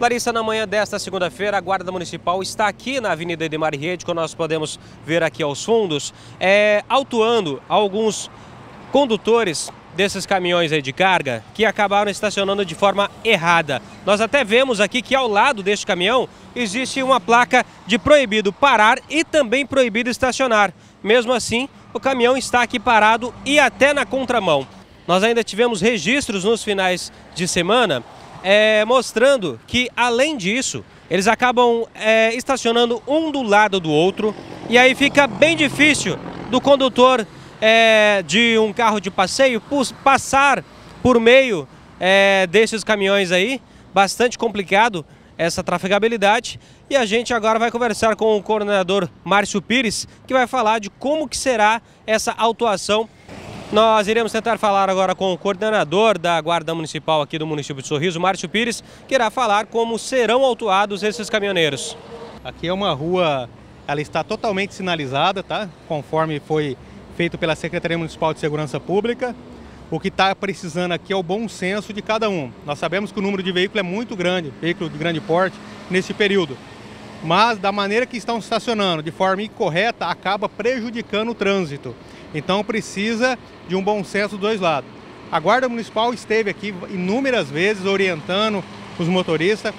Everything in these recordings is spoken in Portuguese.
Larissa, na manhã desta segunda-feira, a Guarda Municipal está aqui na Avenida Edemar Rede, como nós podemos ver aqui aos fundos, é, autuando alguns condutores desses caminhões aí de carga que acabaram estacionando de forma errada. Nós até vemos aqui que ao lado deste caminhão existe uma placa de proibido parar e também proibido estacionar. Mesmo assim, o caminhão está aqui parado e até na contramão. Nós ainda tivemos registros nos finais de semana é, mostrando que, além disso, eles acabam é, estacionando um do lado do outro e aí fica bem difícil do condutor é, de um carro de passeio passar por meio é, desses caminhões aí, bastante complicado essa trafegabilidade. E a gente agora vai conversar com o coordenador Márcio Pires, que vai falar de como que será essa autuação nós iremos tentar falar agora com o coordenador da Guarda Municipal aqui do município de Sorriso, Márcio Pires, que irá falar como serão autuados esses caminhoneiros. Aqui é uma rua, ela está totalmente sinalizada, tá? Conforme foi feito pela Secretaria Municipal de Segurança Pública. O que está precisando aqui é o bom senso de cada um. Nós sabemos que o número de veículos é muito grande, veículo de grande porte, nesse período. Mas da maneira que estão estacionando, de forma incorreta, acaba prejudicando o trânsito. Então precisa de um bom senso dos dois lados. A Guarda Municipal esteve aqui inúmeras vezes orientando os motoristas.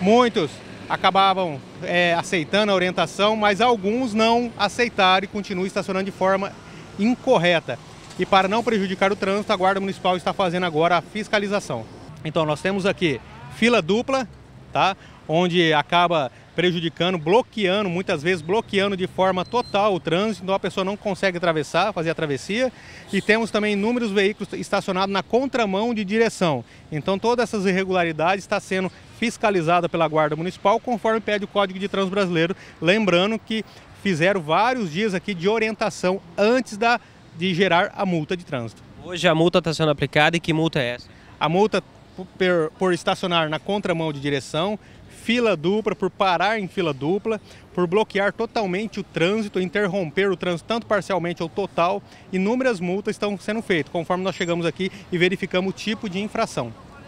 Muitos acabavam é, aceitando a orientação, mas alguns não aceitaram e continuam estacionando de forma incorreta. E para não prejudicar o trânsito, a Guarda Municipal está fazendo agora a fiscalização. Então nós temos aqui fila dupla, tá? onde acaba prejudicando, bloqueando, muitas vezes bloqueando de forma total o trânsito, então a pessoa não consegue atravessar, fazer a travessia. E temos também inúmeros veículos estacionados na contramão de direção. Então todas essas irregularidades estão sendo fiscalizadas pela Guarda Municipal, conforme pede o Código de Trânsito Brasileiro. Lembrando que fizeram vários dias aqui de orientação antes da, de gerar a multa de trânsito. Hoje a multa está sendo aplicada e que multa é essa? A multa por, por estacionar na contramão de direção fila dupla, por parar em fila dupla, por bloquear totalmente o trânsito, interromper o trânsito tanto parcialmente ou total. Inúmeras multas estão sendo feitas, conforme nós chegamos aqui e verificamos o tipo de infração.